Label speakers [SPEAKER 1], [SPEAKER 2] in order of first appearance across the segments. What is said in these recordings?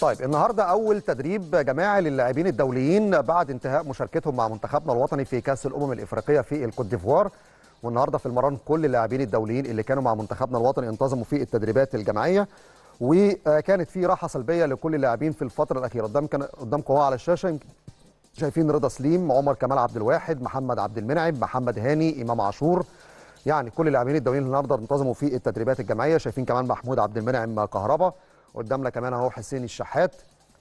[SPEAKER 1] طيب النهارده أول تدريب جماعي للاعبين الدوليين بعد انتهاء مشاركتهم مع منتخبنا الوطني في كأس الأمم الإفريقية في الكوت ديفوار. والنهارده في المران كل اللاعبين الدوليين اللي كانوا مع منتخبنا الوطني انتظموا في التدريبات الجماعية. وكانت في راحة سلبية لكل اللاعبين في الفترة الأخيرة. قدام كان قدامكم على الشاشة شايفين رضا سليم عمر كمال عبد الواحد محمد عبد المنعم محمد هاني إمام عاشور. يعني كل اللاعبين الدوليين النهارده انتظموا في التدريبات الجماعية. شايفين كمان محمود عبد المنعم كهربا. قدامنا كمان اهو حسين الشحات.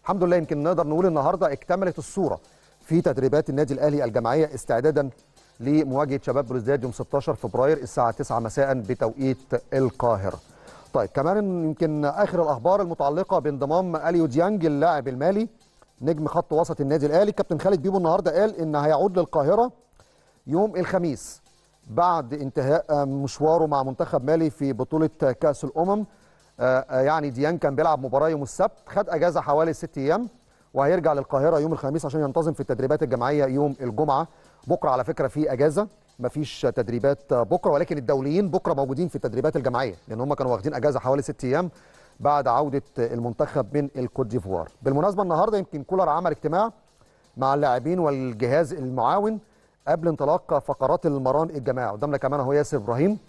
[SPEAKER 1] الحمد لله يمكن نقدر نقول النهارده اكتملت الصورة في تدريبات النادي الأهلي الجماعية استعدادا لمواجهة شباب بلوزداد يوم 16 فبراير الساعة 9 مساء بتوقيت القاهرة. طيب كمان يمكن آخر الأخبار المتعلقة بانضمام أليو ديانج اللاعب المالي نجم خط وسط النادي الأهلي. كابتن خالد بيبو النهارده قال إن هيعود للقاهرة يوم الخميس بعد انتهاء مشواره مع منتخب مالي في بطولة كأس الأمم. يعني ديان كان بيلعب مباراه يوم السبت خد اجازه حوالي ست أيام وهيرجع للقاهره يوم الخميس عشان ينتظم في التدريبات الجماعيه يوم الجمعه. بكره على فكره في اجازه مفيش تدريبات بكره ولكن الدوليين بكره موجودين في التدريبات الجماعيه لأن هم كانوا واخدين اجازه حوالي ست أيام بعد عوده المنتخب من الكوت ديفوار. بالمناسبه النهارده يمكن كولر عمل اجتماع مع اللاعبين والجهاز المعاون قبل انطلاق فقرات المران الجماعي. قدامنا كمان أهو ياسر إبراهيم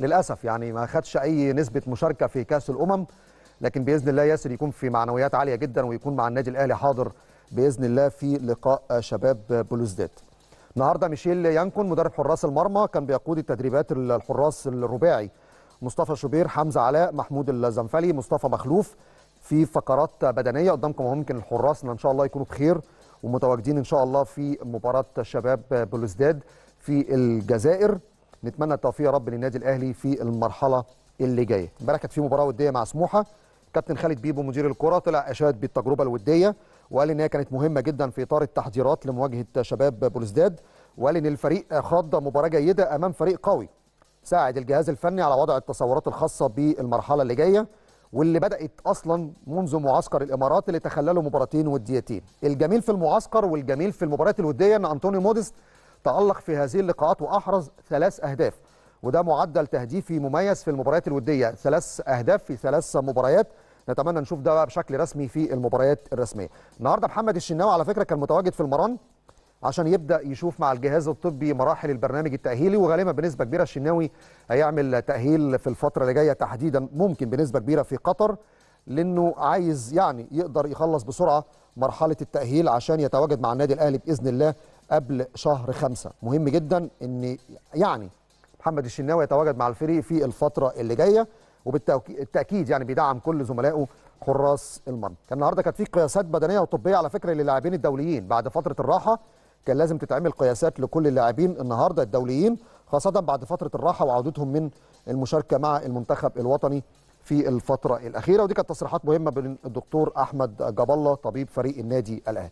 [SPEAKER 1] للأسف يعني ما خدش أي نسبة مشاركة في كأس الأمم لكن بإذن الله ياسر يكون في معنويات عالية جدا ويكون مع النادي الأهلي حاضر بإذن الله في لقاء شباب بلوزداد. النهارده ميشيل يانكون مدرب حراس المرمى كان بيقود التدريبات الحراس الرباعي مصطفى شوبير حمزة علاء محمود الزنفلي مصطفى مخلوف في فقرات بدنية قدامكم ممكن الحراس إن شاء الله يكونوا بخير ومتواجدين إن شاء الله في مباراة شباب بلوزداد في الجزائر نتمنى التوفيق يا رب للنادي الأهلي في المرحلة اللي جاية. امبارح كانت في مباراة ودية مع سموحة. كابتن خالد بيبو مدير الكرة طلع أشاد بالتجربة الودية وقال إن هي كانت مهمة جدا في إطار التحضيرات لمواجهة شباب بلوزداد وقال إن الفريق خاض مباراة جيدة أمام فريق قوي. ساعد الجهاز الفني على وضع التصورات الخاصة بالمرحلة اللي جاية واللي بدأت أصلا منذ معسكر الإمارات اللي تخللوا مباراتين وديتين. الجميل في المعسكر والجميل في المباريات الودية إن أنطونيو موديست تألق في هذه اللقاءات وأحرز ثلاث أهداف. وده معدل تهديفي مميز في المباريات الودية. ثلاث أهداف في ثلاث مباريات. نتمنى نشوف ده بقى بشكل رسمي في المباريات الرسمية. النهاردة محمد الشناوي على فكرة كان متواجد في المران عشان يبدأ يشوف مع الجهاز الطبي مراحل البرنامج التأهيلي وغالبا بنسبة كبيرة الشناوي هيعمل تأهيل في الفترة اللي جاية تحديدا ممكن بنسبة كبيرة في قطر لأنه عايز يعني يقدر يخلص بسرعة مرحلة التأهيل عشان يتواجد مع النادي الأهلي بإذن الله قبل شهر خمسة. مهم جدا إن يعني محمد الشناوي يتواجد مع الفريق في الفترة اللي جاية وبالتأكيد يعني بيدعم كل زملائه حراس المرمى. كان النهارده كانت في قياسات بدنية وطبية على فكرة للاعبين الدوليين. بعد فترة الراحة كان لازم تتعمل قياسات لكل اللاعبين النهارده الدوليين خاصة بعد فترة الراحة وعودتهم من المشاركة مع المنتخب الوطني في الفترة الأخيرة. ودي كانت تصريحات مهمة من الدكتور أحمد جاب الله طبيب فريق النادي الأهلي.